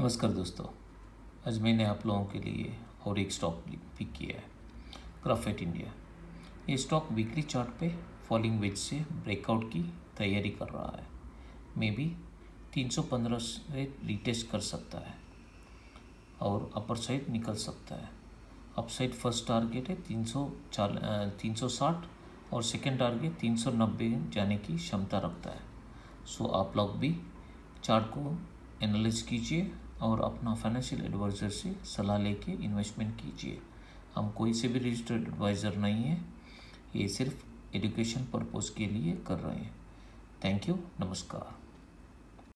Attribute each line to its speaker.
Speaker 1: नमस्कार दोस्तों, आज मैंने आप लोगों के लिए और एक स्टॉक पिक किया है ग्राफाइट इंडिया ये स्टॉक वीकली चार्ट पे फॉलिंग वेज से ब्रेकआउट की तैयारी कर रहा है। मे बी 315 से रिटेस्ट कर सकता है और अपर साइड निकल सकता है। अप साइड फ़र्स्ट टारगेट है तीन सौ साठ और सेकेंड टारगेट तीन सौ नब्बे जाने की क्षमता रखता है। सो आप लोग भी चार्ट को एनालिस कीजिए और अपना फाइनेंशियल एडवाइज़र से सलाह लेके इन्वेस्टमेंट कीजिए। हम कोई से भी रजिस्टर्ड एडवाइज़र नहीं है, ये सिर्फ़ एजुकेशन पर्पज़ के लिए कर रहे हैं। थैंक यू नमस्कार।